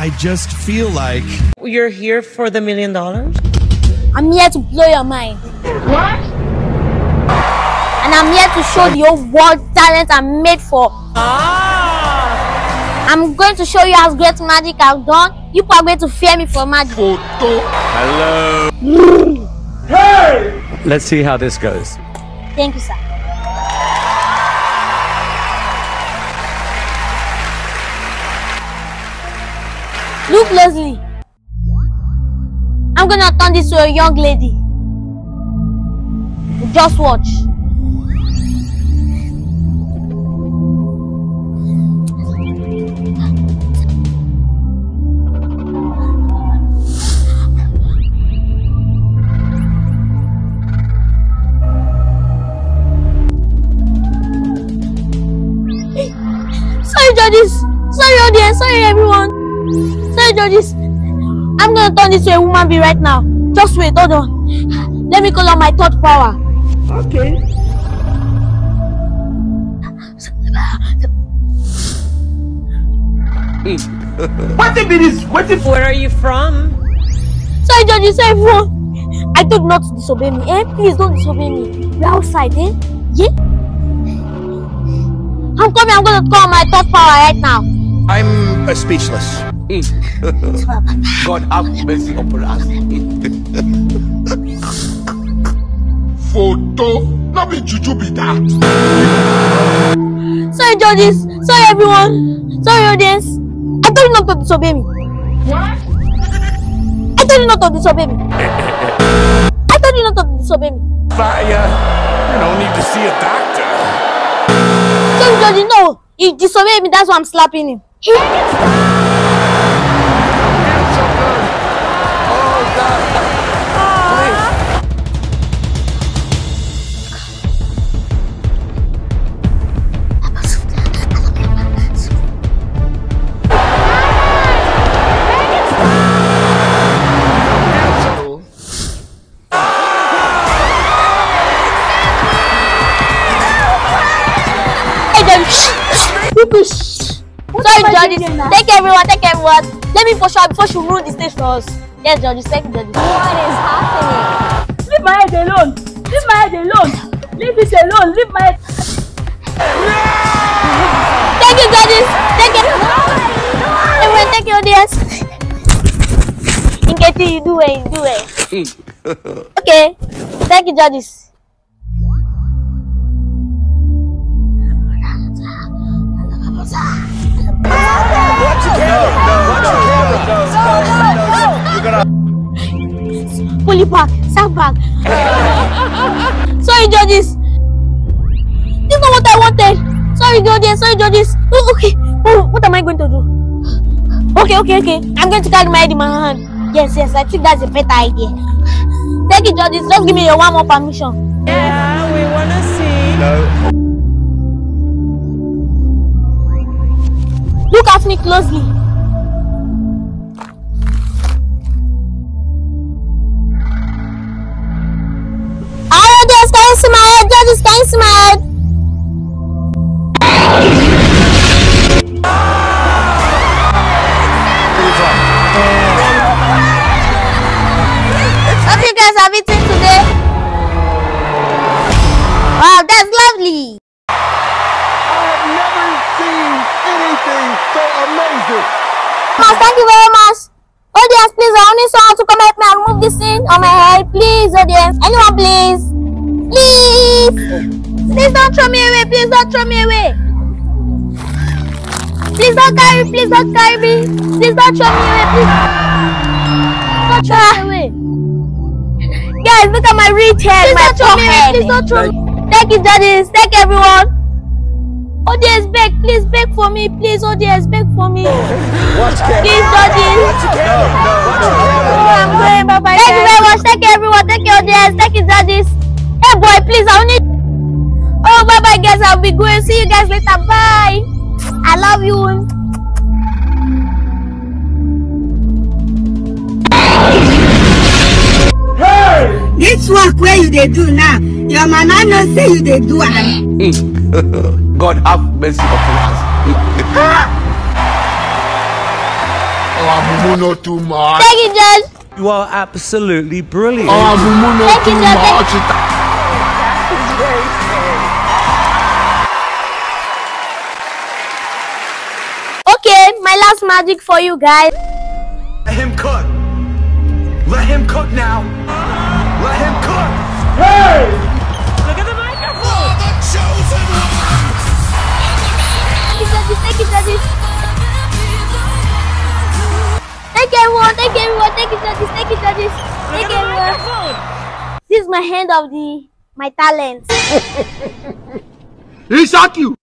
I just feel like. You're here for the million dollars? I'm here to blow your mind. What? And I'm here to show the whole world talent I'm made for. Ah. I'm going to show you how great magic I've done. You are going to fear me for magic. Hello. hey! Let's see how this goes. Thank you, sir. Look Leslie. I'm gonna turn this to a young lady. Just watch. Sorry, judges. Sorry, audience. Sorry, everyone. Sorry, judges. I'm gonna turn this to a woman bee right now. Just wait, hold on. Let me call on my third power. Okay. What if it is? What if? Where are you from? Sorry, judges. Sorry, everyone. I told not to disobey me. Eh? Please don't disobey me. We're outside, eh? Yeah? I'm coming. I'm gonna call on my third power right now. I'm uh, speechless. God have mercy upon us. Photo. Not be juju be that. Sorry, judges. Sorry, everyone. Sorry, audience. I told you not to disobey me. What? I told you not to disobey me. I told you not to disobey me. Fire. You don't need to see a doctor. Sorry, judges. No. He disobeyed me. That's why I'm slapping him. Hey, judges. Sorry, judges. Take everyone. Take everyone. Let me push her before she ruin the stage for us. Yes, judges. Thank you, judges. Leave my head alone. Leave my head alone. Leave it alone. Leave my head. Thank you, judges. Thank you. Everyone, thank you, audience. Nketi, you do it. You do it. Okay. Thank you, judges. It back. Sack back. Sorry, judges. This is not what I wanted. Sorry, judges. Sorry, judges. Oh, okay. Oh, what am I going to do? Okay, okay, okay. I'm going to carry my head in my hand. Yes, yes. I think that's a better idea. Thank you, judges. Just give me your one more permission. Yeah, we wanna see. No. Look at me closely. Guys have eaten today? Wow, that's lovely. I've never seen anything so amazing. Mas, thank you very much. Audience, please, I need someone to come help me and remove this thing on my head. Please, audience. Anyone, please. Please. Please don't throw me away. Please don't throw me away. Please don't carry. Please don't carry me. Please don't throw me away. Please. Don't throw me away. Guys, look at my rich hair. Please my don't throw me away. Please don't throw me. Thank you, judges. Thank everyone. Audience, beg. Please beg for me. Please, audience, beg for me. Watch camera. Please, judges. No, no, Oh, I'm going. Bye bye. Thank you very much. Thank you, everyone. Thank you, audience. Thank you, judges. Hey, boy, please, I need. Oh, bye bye, guys. I'll be going. See you guys later. Bye. I love you. This work where you dey do now, your mama know say you dey do am. God have mercy upon us. Oh, Abumuno too much. Thank you, Judge. You are absolutely brilliant. Oh, Abumuno Thank you, too Judge. much. Okay, my last magic for you guys. Let him cook. Let him cook now. Thank you, judges. Thank everyone. Thank you, everyone. Thank you, judges. Thank you, judges. Thank everyone. This is my hand of the my talents. He shock you.